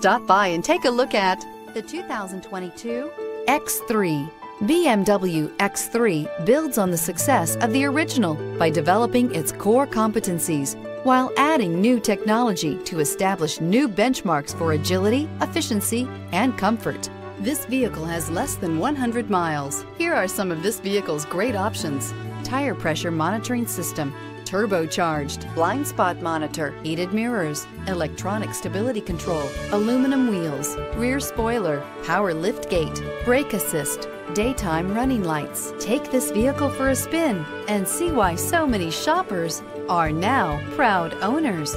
Stop by and take a look at the 2022 X3. BMW X3 builds on the success of the original by developing its core competencies while adding new technology to establish new benchmarks for agility, efficiency, and comfort. This vehicle has less than 100 miles. Here are some of this vehicle's great options. Tire pressure monitoring system, turbocharged, blind spot monitor, heated mirrors, electronic stability control, aluminum wheels, rear spoiler, power lift gate, brake assist, daytime running lights. Take this vehicle for a spin and see why so many shoppers are now proud owners.